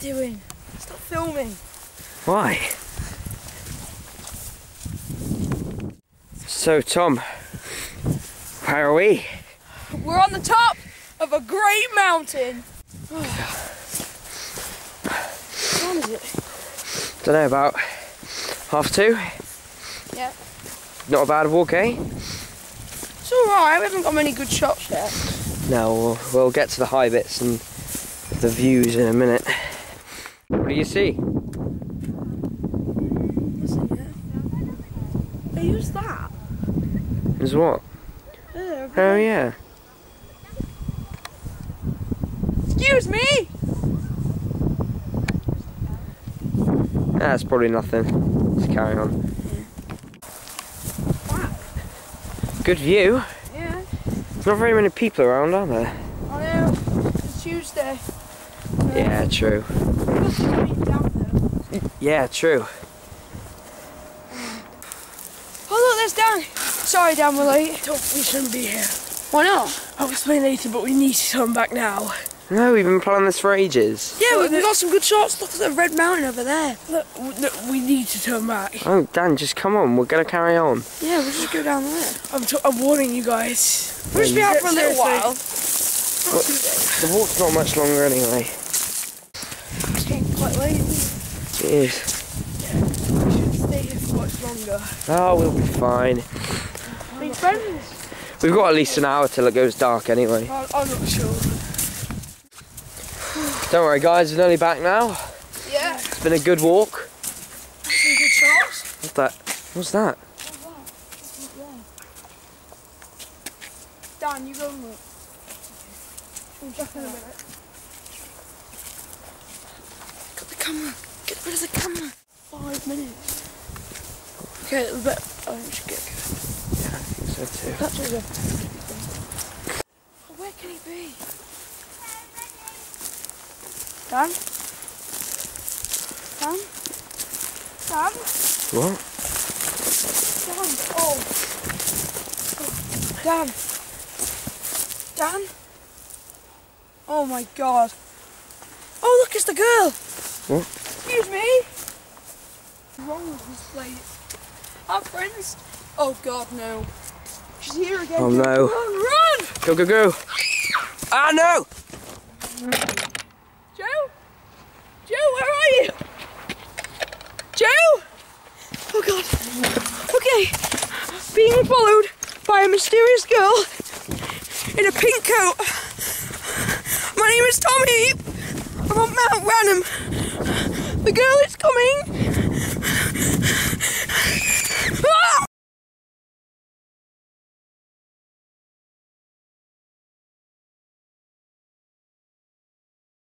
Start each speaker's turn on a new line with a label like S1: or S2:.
S1: doing? Stop filming.
S2: Why? So, Tom, where are we?
S1: We're on the top of a great mountain. what time is it?
S2: Don't know, about half two?
S1: Yeah.
S2: Not a bad walk, eh?
S1: It's alright, we haven't got many good shots yet.
S2: No, we'll, we'll get to the high bits and the views in a minute. What do you see?
S1: Hey, who's that?
S2: Is what? Oh, yeah.
S1: Excuse me!
S2: That's probably nothing. Let's carry on.
S1: Wow.
S2: Good view.
S1: Yeah,
S2: Not very many people around, are there?
S1: I know. It's Tuesday.
S2: Yeah, true.
S1: It's been down though.
S2: Yeah, true.
S1: Oh look, there's Dan. Sorry, Dan, we're late.
S3: Don't, we shouldn't be here.
S1: Why not?
S3: I'll explain later, but we need to turn back now.
S2: No, we've been planning this for ages.
S1: Yeah,
S3: Look,
S1: we've got some good shots. Look at the red mountain over there.
S3: Look, look, we need to turn back.
S2: Oh, Dan, just come on. We're going to carry on.
S1: Yeah, we'll just go down there.
S3: I'm, t- I'm warning you guys.
S1: We'll just be out for a little
S3: Seriously.
S1: While.
S2: The walk's not much longer anyway.
S1: It's getting quite late.
S2: Jeez.
S3: We shouldn't stay here for much longer.
S2: Oh, we'll be fine.
S1: Be friends.
S2: We've got at least an hour till it goes dark anyway.
S3: I'm not sure.
S2: Don't worry, guys. We're nearly back now.
S1: Yeah.
S2: It's been a good walk.
S1: Some good shots.
S2: What's that? What's that?
S1: Dan, you go and look. We'll check in a minute. Got the camera. Get rid of the camera. Five minutes. Okay, we better. Oh, we should get going.
S2: Yeah, I think so too.
S1: That's all good. Oh, where can he be? Dan? Dan? Dan?
S2: What?
S1: Dan? Oh. Dan? Dan? Oh my god. Oh look, it's the girl!
S2: What?
S1: Excuse me? Wrong with this place? Our friends? Oh god, no. She's here again.
S2: Oh, no.
S1: Run, run!
S2: Go, go, go. Ah, no!
S1: Joe? Joe, where are you? Joe? Oh god. Okay. Being followed by a mysterious girl in a pink coat. My name is Tommy. I'm on Mount Random. The girl is coming.